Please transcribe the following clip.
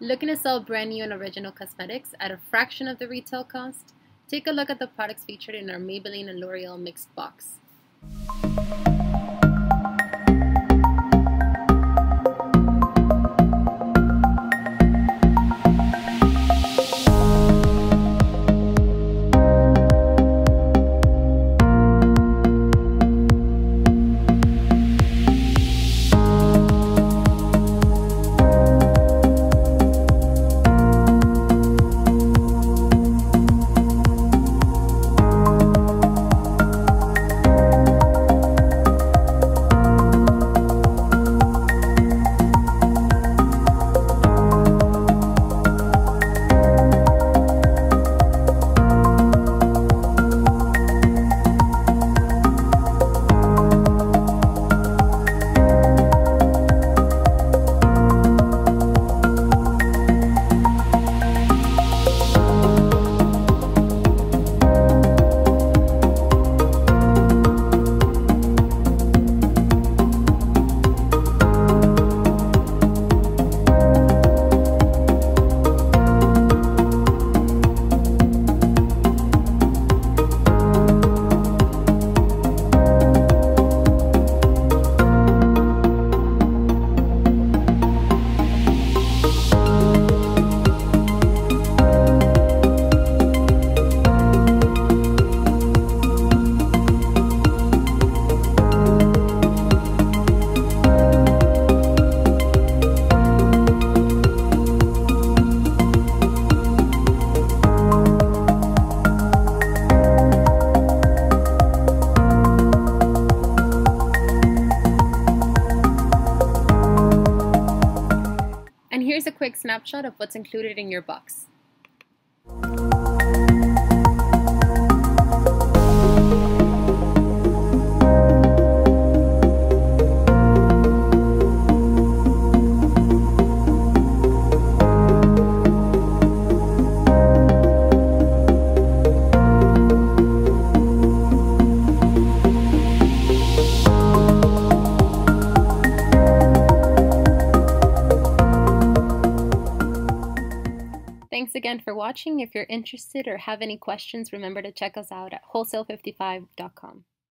Looking to sell brand new and original cosmetics at a fraction of the retail cost? Take a look at the products featured in our Maybelline and L'Oreal mixed box. Here's a quick snapshot of what's included in your box. Thanks again for watching. If you're interested or have any questions, remember to check us out at wholesale55.com.